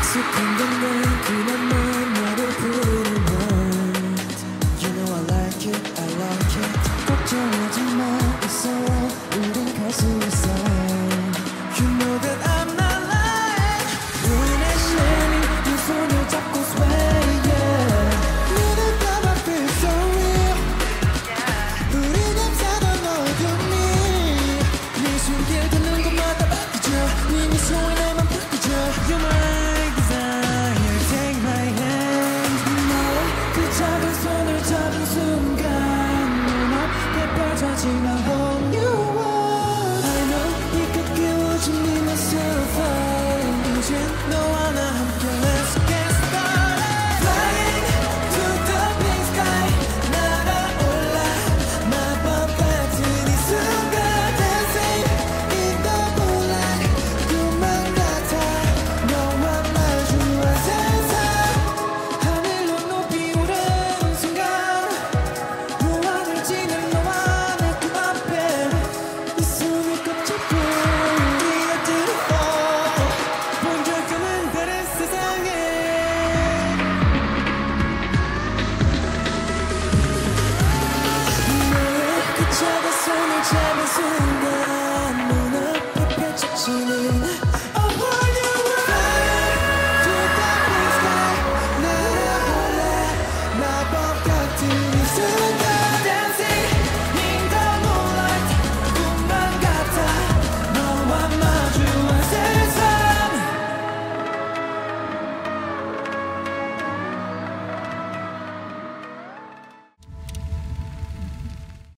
익숙한 건데 그나마 나를 부르는 You know I like it, I like it 걱정하지 마 技能 Chame-se